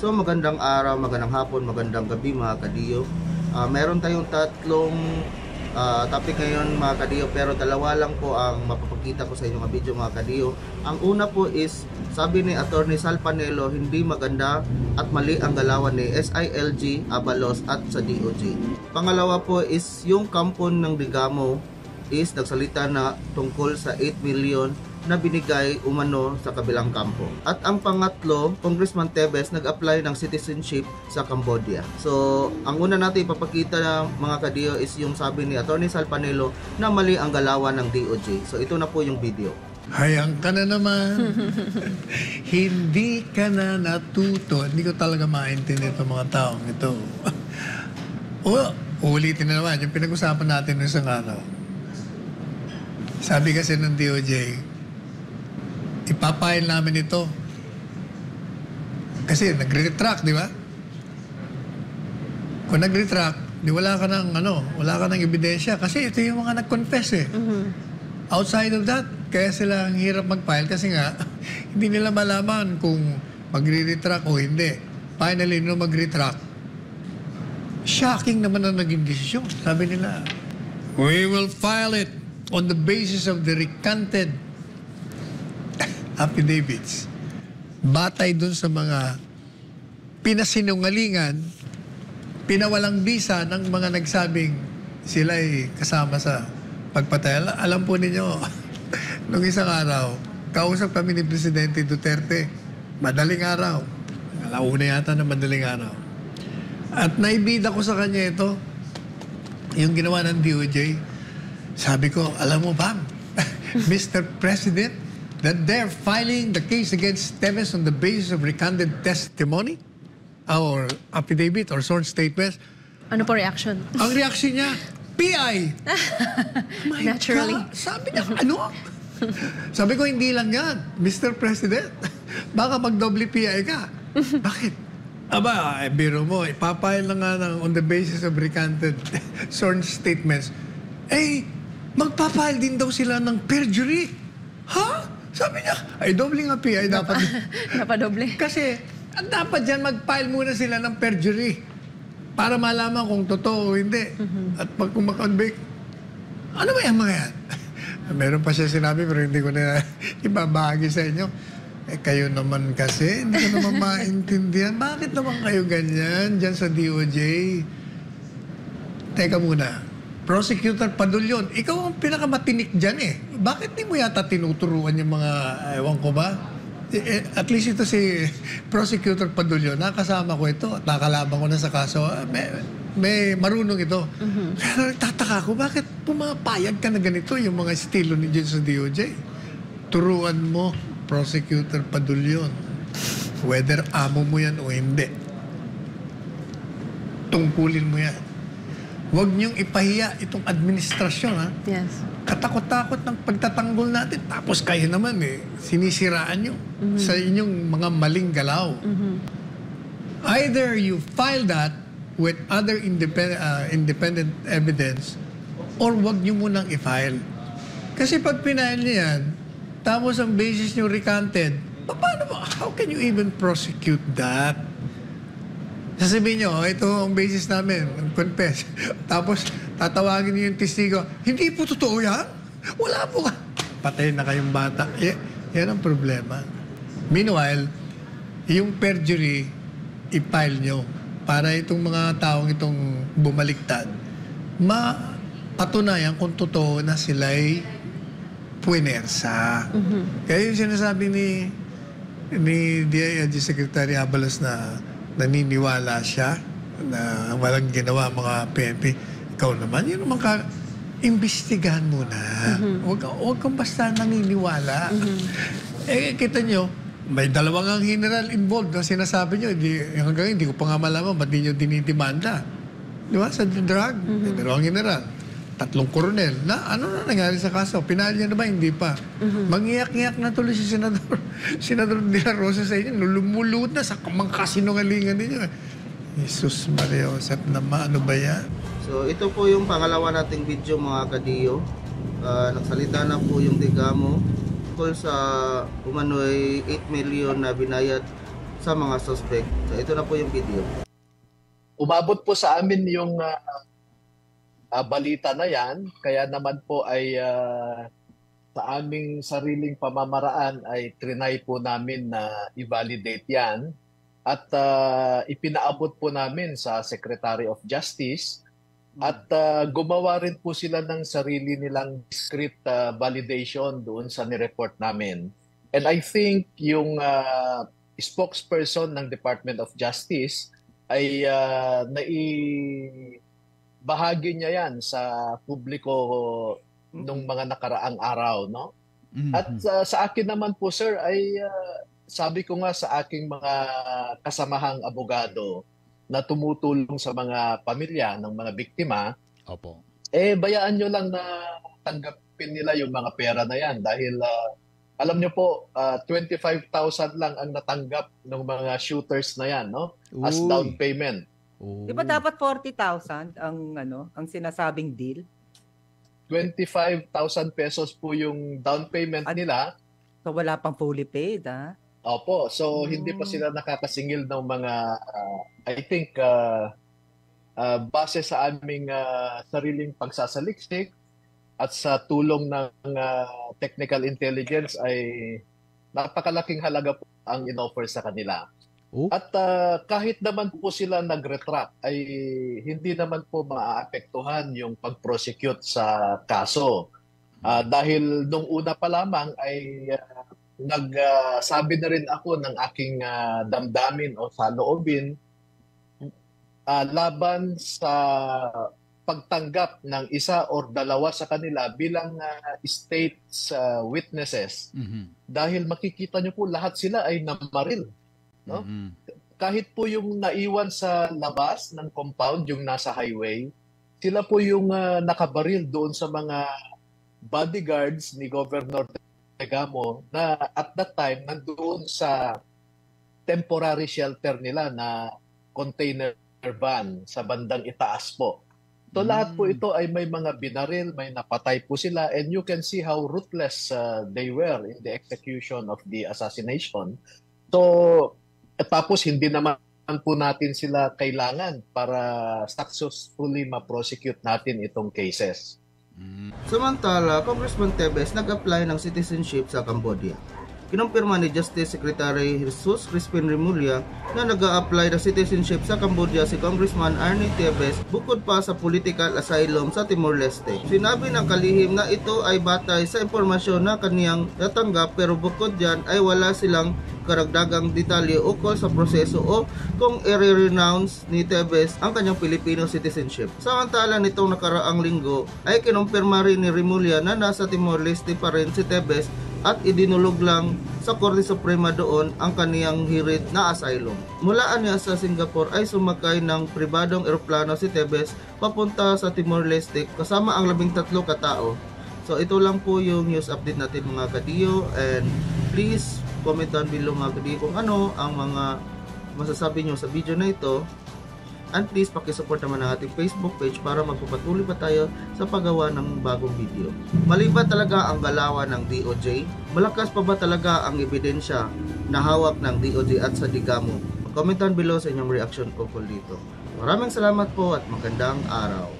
So magandang araw, magandang hapon, magandang gabi mga kadiyo. Ah, meron tayong tatlong ah, topic ngayon mga kadiyo pero dalawa lang po ang mapapakita ko sa inyo mga video mga kadiyo. Ang una po is sabi ni Attorney Sal Panelo hindi maganda at mali ang galawan ni SILG, Abalos at sa DOJ. Pangalawa po is yung kampon ng Digamo is nagsalita na tungkol sa 8 million na binigay umano sa kabilang kampo. At ang pangatlo, Congressman Tebes nag-apply ng citizenship sa Cambodia. So, ang una natin ipapakita ng mga kadiyo is yung sabi ni Attorney Salpanelo na mali ang galawan ng DOJ. So, ito na po yung video. Hayang ka na naman. Hindi ka na natuto. Hindi ko talaga maintindihan itong mga taong ito. o, ulitin na naman. Yung pinag-usapan natin nung isang araw. Sabi kasi ng DOJ, ipapile namin ito. Kasi nagre-retract, di ba? Kung nag-retract, di wala ka ng ano, wala ka ng ebidensya kasi ito yung mga nag-confess eh. Outside of that, kaya sila ang hirap mag-file kasi nga hindi nila malaman kung magre-retract o hindi. Finally, nung mag-retract, shocking naman ang naging desisyon. Sabi nila, we will file it on the basis of the recanted affidavits. Batay dun sa mga pinasinungalingan, pinawalang bisa ng mga nagsabing sila ay kasama sa pagpatay. Al- Alam po ninyo, nung isang araw, kausap kami ni Presidente Duterte, madaling araw, alauna yata na madaling araw. At naibida ko sa kanya ito, yung ginawa ng DOJ. Sabi ko, alam mo ba, Mr. President, that they're filing the case against Teves on the basis of recanted testimony or affidavit or sworn statements. Ano po reaction? Ang reaction niya, PI. My Naturally. God. Sabi niya, ano? Sabi ko, hindi lang yan, Mr. President. Baka mag-doble PI ka. Bakit? Aba, eh, biro mo, ipapile na nga ng, on the basis of recanted sworn statements. Eh, magpapile din daw sila ng perjury. Ha? Sabi niya, ay doble nga PI dapat. Napadoble. Kasi, ang dapat dyan, mag-file muna sila ng perjury para malaman kung totoo o hindi. At pag kumakonvict, ano ba yung mga yan? Meron pa siya sinabi pero hindi ko na ibabahagi sa inyo. Eh kayo naman kasi, hindi ko naman maintindihan. Bakit naman kayo ganyan dyan sa DOJ? Teka muna. Prosecutor Padulyon, ikaw ang pinakamatinik dyan eh. Bakit di mo yata tinuturuan yung mga, ewan ko ba? Eh, eh, at least ito si Prosecutor Padulyon, nakasama ko ito nakalaban ko na sa kaso. Ah, May, may marunong ito. Pero nagtataka ko, bakit pumapayag ka na ganito yung mga estilo ni dyan sa DOJ? Turuan mo, Prosecutor Padulyon, whether amo mo yan o hindi. Tungkulin mo yan. Huwag niyong ipahiya itong administrasyon, ha? Yes. katakot-takot ng pagtatanggol natin. Tapos kayo naman eh, sinisiraan nyo sa inyong mga maling galaw. Either you file that with other independent, independent evidence or wag nyo munang i-file. Kasi pag pinail nyo yan, tapos ang basis nyo recanted, pa- paano ba? How can you even prosecute that? Sasabihin nyo, oh, ito ang basis namin, confess. Tapos, tatawagin niyo yung testigo, hindi po totoo yan. Wala po ka. Patay na kayong bata. Y- yan ang problema. Meanwhile, yung perjury, i-file nyo para itong mga taong itong bumaliktad, mapatunayan kung totoo na sila'y puwersa. Kaya yung sinasabi ni ni DILG Secretary Abalos na naniniwala siya na walang ginawa mga PNP. Ikaw naman, yun naman ka, imbestigahan muna. Huwag, ka- huwag kang basta naniniwala. Eh, kita nyo, may dalawang ang general involved na sinasabi nyo, di, hanggang hindi ko pa nga malaman, ba't di nyo dinidimanda? Di ba? Sa drug, may dalawang general. Tatlong koronel. Na, ano na nangyari sa kaso? Pinahal niya na ba? Hindi pa. Mangiyak-iyak na tuloy si Senador, Senador De La Rosa sa inyo. Lumulunod na sa mga kasinungalingan ninyo. Jesus Maria Joseph naman, ano ba yan? So ito po yung pangalawa nating video mga kadiyo. Ah, nagsalita na po yung Digamo tungkol sa umano'y 8 million na binayad sa mga suspect. So ito na po yung video. umabot po sa amin yung ah, ah, balita na yan. Kaya naman po ay ah, sa aming sariling pamamaraan ay trinay po namin na i-validate yan. At ah, ipinaabot po namin sa Secretary of Justice. At ah, gumawa rin po sila ng sarili nilang discrete ah, validation doon sa nireport namin. And I think yung ah, spokesperson ng Department of Justice ay uh, nai bahagi niya yan sa publiko nung mga nakaraang araw no? At uh, sa akin naman po sir ay uh, sabi ko nga sa aking mga kasamahang abogado na tumutulong sa mga pamilya ng mga biktima Opo. eh bayaan nyo lang na tanggapin nila yung mga pera na yan dahil ah, alam nyo po ah, 25,000 lang ang natanggap ng mga shooters na yan no? As Uy. down payment Oh. Di ba dapat 40,000 ang ano, ang sinasabing deal? 25,000 pesos po yung down payment At- nila. So wala pang fully paid, ha? Opo, so Mm. hindi pa sila nakakasingil ng mga ah, I think ah, ah, base sa aming ah, sariling pagsasaliksik at sa tulong ng ah, technical intelligence ay napakalaking halaga po ang inoffer sa kanila. Oh. At ah, kahit naman po sila nag-retract ay hindi naman po maaapektuhan yung pag-prosecute sa kaso. Ah, dahil nung una pa lamang ay ah, nagsabi na rin ako ng aking ah, damdamin o saloobin ah, laban sa pagtanggap ng isa or dalawa sa kanila bilang ah, state's ah, witnesses Mhm. dahil makikita nyo po lahat sila ay namaril. No? Mhm. Kahit po yung naiwan sa labas ng compound, yung nasa highway, sila po yung ah, nakabaril doon sa mga bodyguards ni Governor Tegamo na at that time nandoon sa temporary shelter nila na container van sa bandang itaas po. So lahat po Mm. ito ay may mga binaril, may napatay po sila and you can see how ruthless uh, they were in the execution of the assassination. So at tapos hindi naman po natin sila kailangan para successfully ma-prosecute natin itong cases. Mhm. Samantala, Congressman Tebes nag-apply ng citizenship sa Cambodia. Kinumpirma ni Justice Secretary Jesus Crispin Remulla na nag apply ng citizenship sa Cambodia si Congressman Arnie Tebes bukod pa sa political asylum sa Timor-Leste. Sinabi ng kalihim na ito ay batay sa impormasyon na kaniyang natanggap pero bukod dyan ay wala silang karagdagang detalye ukol sa proseso o kung i-renounce ni Tebes ang kanyang Filipino citizenship. Samantala nitong nakaraang linggo ay kinumpirma rin ni Remulla na nasa Timor-Leste pa rin si Tebes at idinulog lang sa Korte Suprema doon ang kaniyang hirit na asylum. Mula niya sa Singapore ay sumakay ng pribadong eroplano si Tebes papunta sa Timor-Leste kasama ang labing tatlo katao. So ito lang po yung news update natin mga kadiyo and please comment down below mga kadiyo kung ano ang mga masasabi nyo sa video na ito And please pakisupport naman ang ating Facebook page para magpapatuloy pa tayo sa paggawa ng bagong video. Mali ba talaga ang galawan ng DOJ? Malakas pa ba talaga ang ebidensya na hawak ng DOJ at sa Digamo? Comment down below sa inyong reaction ko dito. Maraming salamat po at magandang araw.